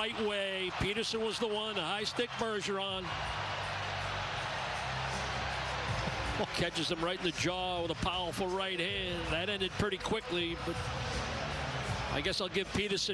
right way. Peterson was the one. High stick Bergeron. Oh, catches him right in the jaw with a powerful right hand. That ended pretty quickly, but I guess I'll give Peterson